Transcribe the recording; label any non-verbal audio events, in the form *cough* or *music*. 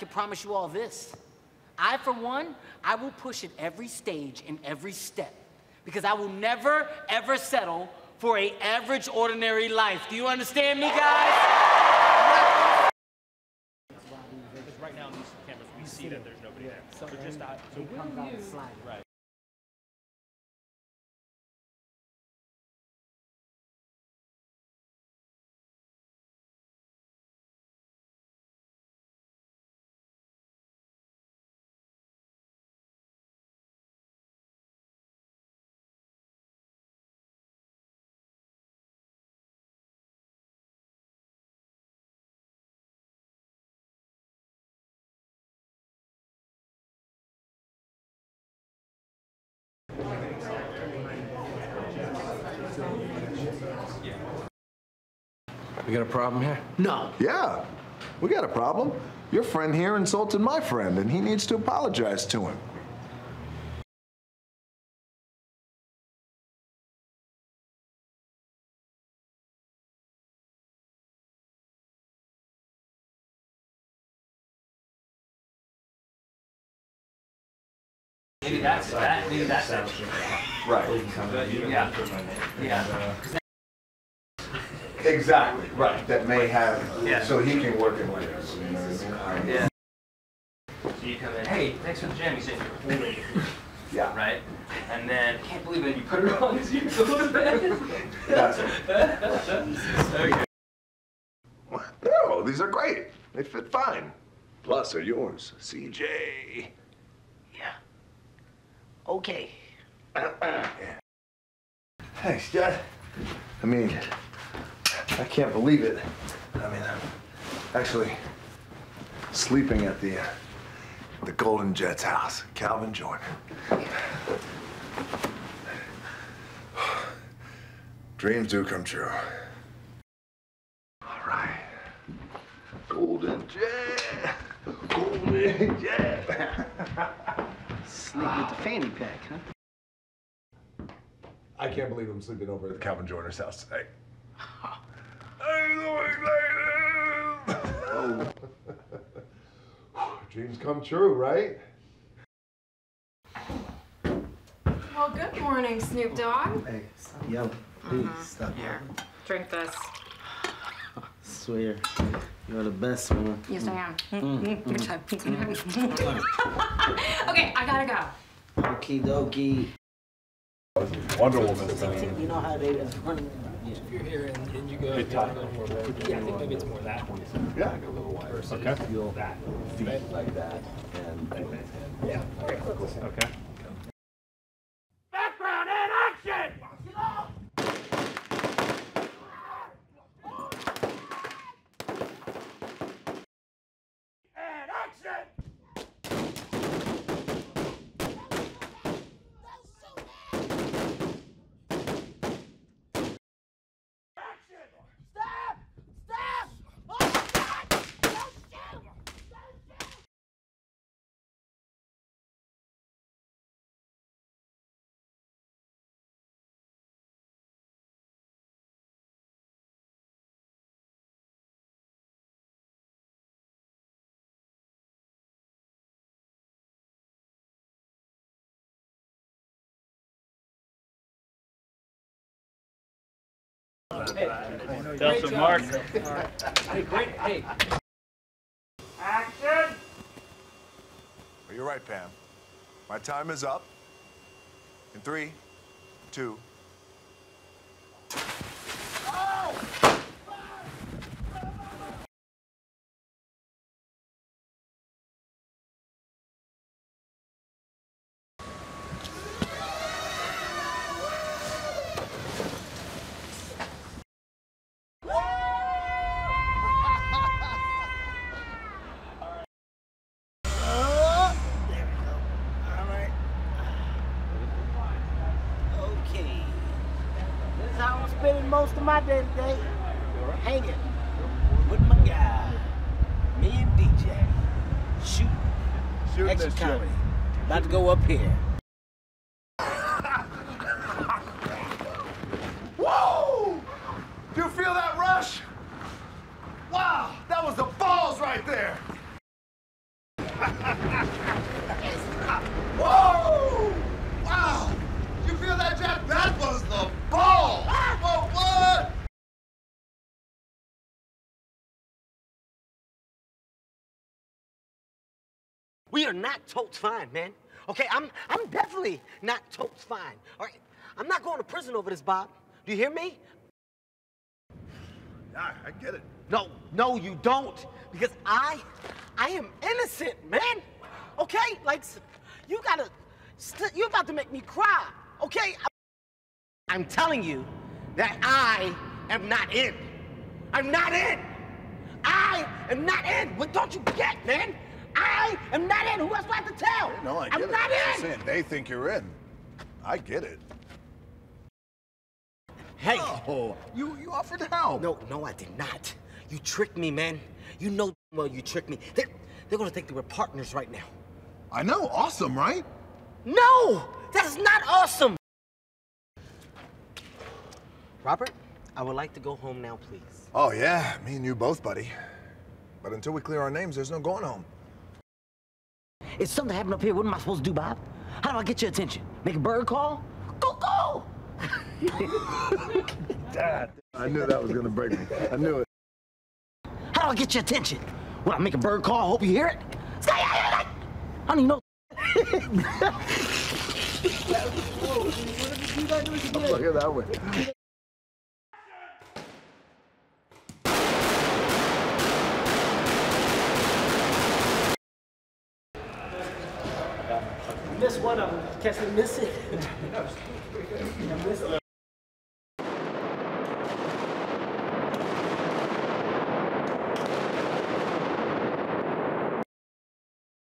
can promise you all this. I, for one, I will push at every stage and every step because I will never, ever settle for a average, ordinary life. Do you understand me, guys? Because right now in these cameras, we see that there's nobody there. So just out. So comes out the slide. Right. We got a problem here? No. Yeah, we got a problem. Your friend here insulted my friend, and he needs to apologize to him. Maybe that's that. Maybe that's it. Right. Yeah. Yeah. Exactly, right. That may have, Yeah. so he can work in later. so you know what I mean? Yeah. Um, so you come in, hey, thanks for the jam. You said you're holding it, Yeah. right? And then, I can't believe it. You put it on his ears a little bit. That's it. okay. No, these are great. They fit fine. Plus, they're yours. CJ. Yeah. Okay. *clears throat* Thanks, Judd. I mean, I can't believe it. I mean, I'm actually sleeping at the uh, the Golden Jets house, Calvin Joyner. Dreams do come true. All right. Golden Jet. Golden Jet. *laughs* Sleep with the fanny pack, huh? I can't believe I'm sleeping over at Calvin Joyner's house tonight. *laughs* I'm so excited! Dreams come true, right? Well, good morning, Snoop Dogg. Hey, stop yelling. Please mm-hmm. stop yelling. Drink this. Swear, you're the best one. Yes, I am. Mm. Mm-hmm. Mm. Mm. *laughs* okay, I gotta go. Okie dokie. Wonder Woman. You know how they just run. If you're here and, and you go, you go for it. Yeah, I think maybe it's more that one. Yeah. Versus okay. feel that. Right? Like that. And, Yeah. Okay. Okay. Tell some Mark. Hey, great. Hey. You're right, Pam. My time is up. In three, two. Okay. This is how I'm spending most of my day today. Hanging with my guy. Me and DJ. Shooting. Shooting Extra comedy. About to go up here. *laughs* Whoa! Do you feel that rush? Wow, that was the balls right there. We are not totes fine, man. Okay, I'm I'm definitely not totes fine. All right, I'm not going to prison over this, Bob. Do you hear me? Yeah, I get it. No, no, you don't. Because I, I am innocent, man. Okay, like you gotta, you're about to make me cry. Okay, I'm telling you that I am not in. I'm not in. I am not in. What don't you get, man? I am not in. Who else do I have to tell? No, I get I'm it. not I'm in. saying they think you're in. I get it. Hey. Oh, you you offered help. No, no, I did not. You tricked me, man. You know well you tricked me. They're, they're gonna think that we're partners right now. I know. Awesome, right? No! That is not awesome! Robert, I would like to go home now, please. Oh yeah, me and you both, buddy. But until we clear our names, there's no going home. Is something happening up here? What am I supposed to do, Bob? How do I get your attention? Make a bird call? Go, go! Dad. I knew that was gonna break me. I knew it. How do I get your attention? What, I make a bird call? Hope you hear it? I don't even know. *laughs* Look at that way. Miss one of them. Catch me miss it. I missed it.